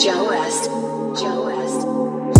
Joe West. Joe West.